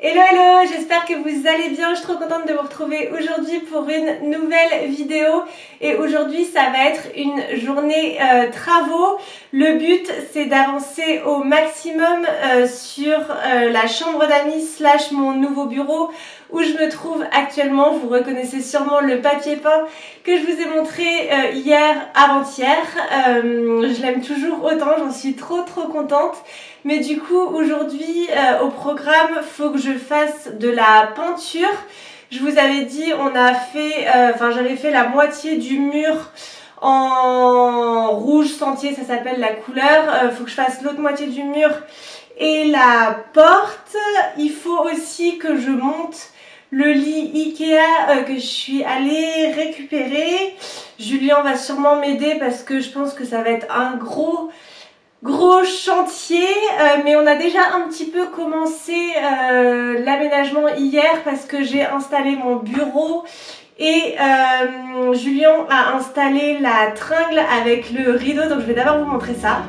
Hello hello, j'espère que vous allez bien, je suis trop contente de vous retrouver aujourd'hui pour une nouvelle vidéo et aujourd'hui ça va être une journée euh, travaux. Le but c'est d'avancer au maximum euh, sur euh, la chambre d'amis slash mon nouveau bureau où je me trouve actuellement. Vous reconnaissez sûrement le papier peint que je vous ai montré hier avant-hier. je l'aime toujours autant, j'en suis trop trop contente. Mais du coup, aujourd'hui, euh, au programme, faut que je fasse de la peinture. Je vous avais dit, on a fait, euh, enfin, j'avais fait la moitié du mur en rouge sentier, ça s'appelle la couleur. Euh, faut que je fasse l'autre moitié du mur et la porte. Il faut aussi que je monte le lit Ikea que je suis allée récupérer. Julien va sûrement m'aider parce que je pense que ça va être un gros Gros chantier, euh, mais on a déjà un petit peu commencé euh, l'aménagement hier parce que j'ai installé mon bureau et euh, Julien a installé la tringle avec le rideau, donc je vais d'abord vous montrer ça.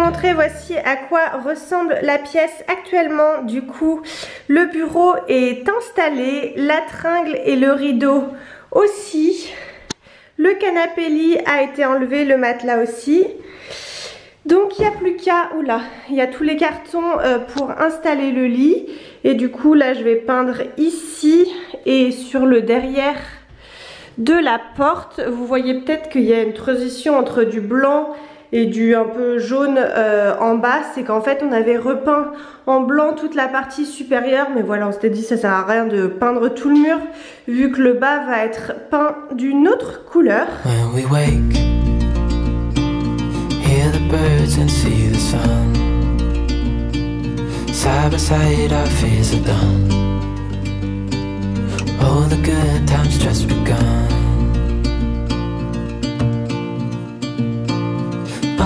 Montrer, voici à quoi ressemble la pièce actuellement. Du coup, le bureau est installé, la tringle et le rideau aussi. Le canapé lit a été enlevé, le matelas aussi. Donc il n'y a plus qu'à, oula, il y a tous les cartons euh, pour installer le lit. Et du coup là je vais peindre ici et sur le derrière de la porte. Vous voyez peut-être qu'il y a une transition entre du blanc et du un peu jaune euh, en bas, c'est qu'en fait on avait repeint en blanc toute la partie supérieure, mais voilà on s'était dit ça sert à rien de peindre tout le mur, vu que le bas va être peint d'une autre couleur. When we wake, hear the birds and see the sun. Side by side our fears are done. All the good times just begun.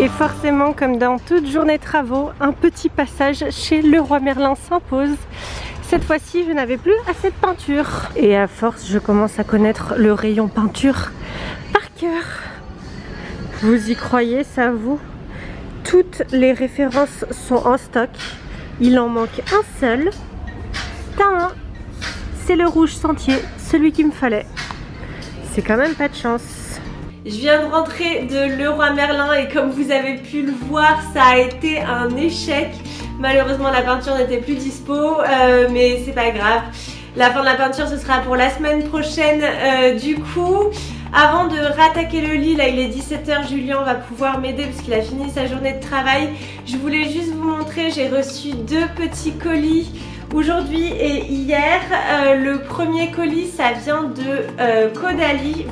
Et forcément, comme dans toute journée travaux, un petit passage chez le roi Merlin s'impose. Cette fois-ci, je n'avais plus assez de peinture. Et à force, je commence à connaître le rayon peinture par cœur. Vous y croyez, ça vous? Toutes les références sont en stock. Il en manque un seul. C'est le rouge sentier, celui qu'il me fallait. C'est quand même pas de chance. Je viens de rentrer de Leroy Merlin et comme vous avez pu le voir, ça a été un échec. Malheureusement, la peinture n'était plus dispo, euh, mais c'est pas grave. La fin de la peinture, ce sera pour la semaine prochaine. Euh, du coup, avant de rattaquer le lit, là il est 17h, Julien va pouvoir m'aider parce qu'il a fini sa journée de travail. Je voulais juste vous montrer, j'ai reçu deux petits colis aujourd'hui et hier. Euh, le premier colis, ça vient de euh.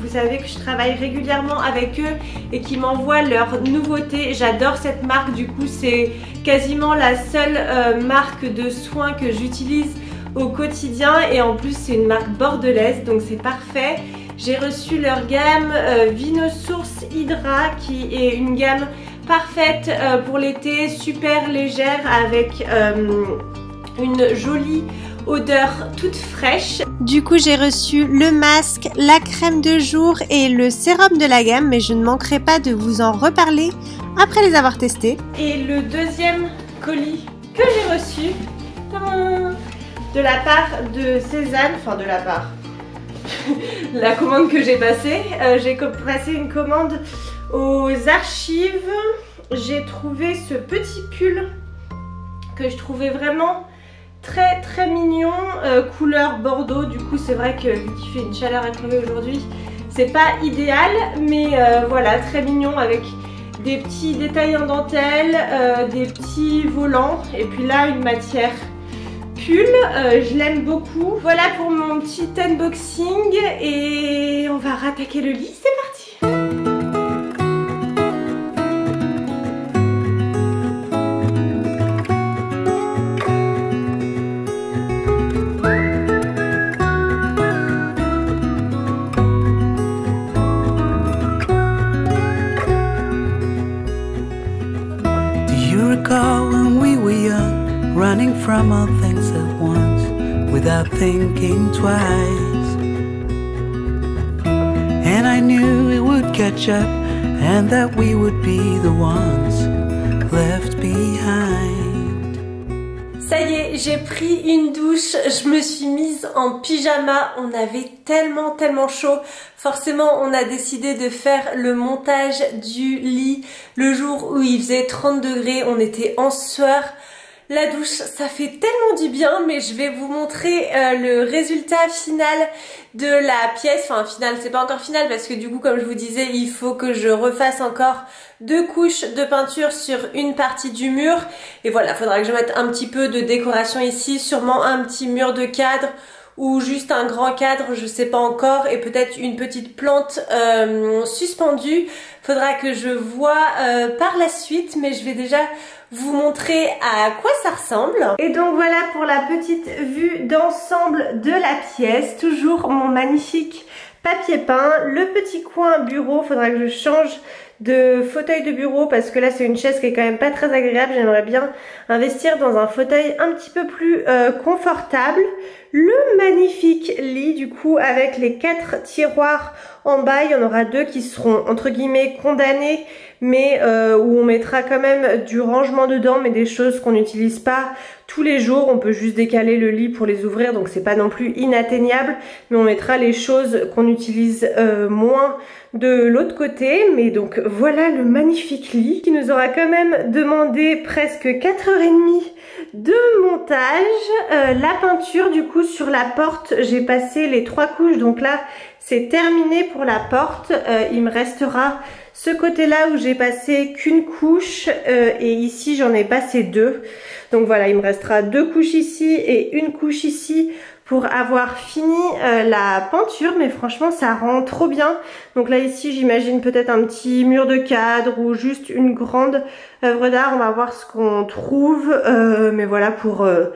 Vous savez que je travaille régulièrement avec eux et qui m'envoient leurs nouveautés. J'adore cette marque, du coup c'est quasiment la seule euh, marque de soins que j'utilise au quotidien et en plus c'est une marque bordelaise donc c'est parfait. J'ai reçu leur gamme Vinosource Hydra qui est une gamme parfaite pour l'été, super légère avec une jolie odeur toute fraîche. Du coup j'ai reçu le masque, la crème de jour et le sérum de la gamme mais je ne manquerai pas de vous en reparler après les avoir testés. Et le deuxième colis que j'ai reçu de la part de Cézanne, enfin de la part, la commande que j'ai passée, euh, j'ai passé une commande aux archives, j'ai trouvé ce petit pull que je trouvais vraiment très très mignon, euh, couleur bordeaux, du coup c'est vrai que vu qu'il fait une chaleur crever aujourd'hui, c'est pas idéal, mais euh, voilà, très mignon avec des petits détails en dentelle, euh, des petits volants. Et puis là une matière pull, je l'aime beaucoup. Voilà pour mon petit unboxing et on va rattaquer le lit, c'est parti thinking twice. And I knew it would catch up and that we would be the ones left behind. Ça y est, j'ai pris une douche, je me suis mise en pyjama, on avait tellement tellement chaud. Forcément, on a décidé de faire le montage du lit le jour où il faisait 30 degrés, on était en sueur. La douche, ça fait tellement du bien, mais je vais vous montrer euh, le résultat final de la pièce. Enfin, final, c'est pas encore final parce que du coup, comme je vous disais, il faut que je refasse encore deux couches de peinture sur une partie du mur. Et voilà, il faudra que je mette un petit peu de décoration ici, sûrement un petit mur de cadre ou juste un grand cadre, je sais pas encore, et peut-être une petite plante euh, suspendue. Faudra que je vois euh, par la suite, mais je vais déjà vous montrer à quoi ça ressemble. Et donc voilà pour la petite vue d'ensemble de la pièce. Toujours mon magnifique papier peint. Le petit coin bureau, faudra que je change de fauteuil de bureau parce que là c'est une chaise qui est quand même pas très agréable. J'aimerais bien investir dans un fauteuil un petit peu plus euh, confortable. Le magnifique lit du coup avec les quatre tiroirs en bas. Il y en aura deux qui seront entre guillemets condamnés mais euh, où on mettra quand même du rangement dedans mais des choses qu'on n'utilise pas tous les jours. On peut juste décaler le lit pour les ouvrir donc c'est pas non plus inatteignable mais on mettra les choses qu'on utilise euh, moins de l'autre côté. Mais donc voilà le magnifique lit qui nous aura quand même demandé presque 4h30 de montage. Euh, la peinture du coup sur la porte, j'ai passé les trois couches. Donc là c'est terminé pour la porte. Euh, il me restera ce côté-là où j'ai passé qu'une couche euh, et ici j'en ai passé deux. Donc voilà, il me restera deux couches ici et une couche ici pour avoir fini euh, la peinture mais franchement ça rend trop bien. Donc là ici j'imagine peut-être un petit mur de cadre ou juste une grande œuvre d'art. On va voir ce qu'on trouve euh, mais voilà pour euh,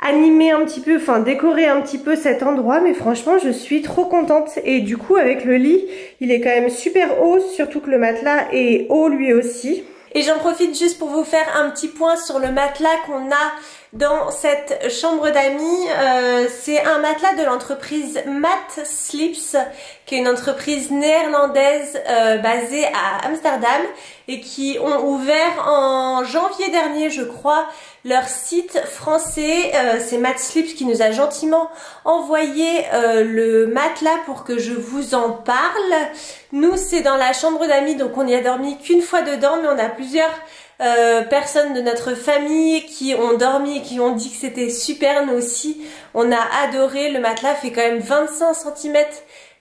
animer un petit peu, enfin décorer un petit peu cet endroit. Mais franchement je suis trop contente. Et du coup avec le lit il est quand même super haut surtout que le matelas est haut lui aussi. Et j'en profite juste pour vous faire un petit point sur le matelas qu'on a dans cette chambre d'amis. Euh, c'est un matelas de l'entreprise Matt Slips, qui est une entreprise néerlandaise euh, basée à Amsterdam et qui ont ouvert en janvier dernier, je crois, leur site français. Euh, c'est Matt Slips qui nous a gentiment envoyé le matelas pour que je vous en parle. Nous, c'est dans la chambre d'amis, donc on n'y a dormi qu'une fois dedans, mais on a plusieurs euh, personnes de notre famille qui ont dormi et qui ont dit que c'était super. Nous aussi, on a adoré. Le matelas fait quand même 25 cm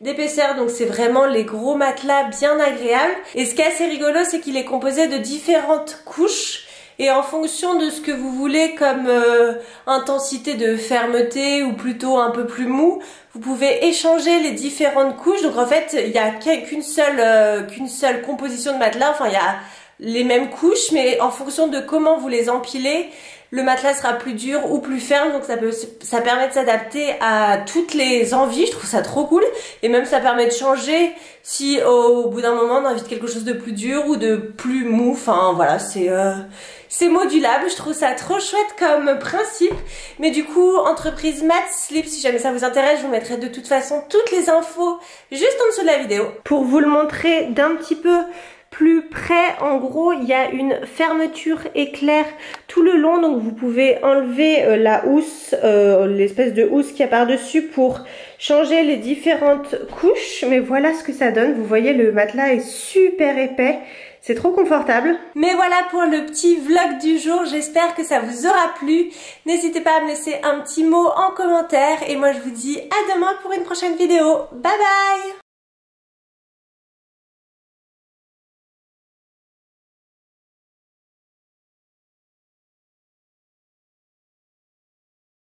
d'épaisseur donc c'est vraiment les gros matelas bien agréables et ce qui est assez rigolo c'est qu'il est composé de différentes couches et en fonction de ce que vous voulez comme euh, intensité de fermeté ou plutôt un peu plus mou, vous pouvez échanger les différentes couches. Donc en fait, il n'y a qu'une seule, euh, qu'une seule composition de matelas. Enfin, il y a les mêmes couches, mais en fonction de comment vous les empilez, le matelas sera plus dur ou plus ferme, donc ça, peut, ça permet de s'adapter à toutes les envies, je trouve ça trop cool, et même ça permet de changer si au, bout d'un moment on a envie de quelque chose de plus dur ou de plus mou, enfin voilà, c'est... Euh, c'est modulable, je trouve ça trop chouette comme principe. Mais du coup, entreprise Matt Sleep, si jamais ça vous intéresse, je vous mettrai de toute façon toutes les infos juste en dessous de la vidéo. Pour vous le montrer d'un petit peu plus près, en gros, il y a une fermeture éclair tout le long. Donc vous pouvez enlever euh, la housse, euh, l'espèce de housse qu'il y a par-dessus pour changer les différentes couches. Mais voilà ce que ça donne. Vous voyez, le matelas est super épais. C'est trop confortable. Mais voilà pour le petit vlog du jour. J'espère que ça vous aura plu. N'hésitez pas à me laisser un petit mot en commentaire. Et moi, je vous dis à demain pour une prochaine vidéo. Bye bye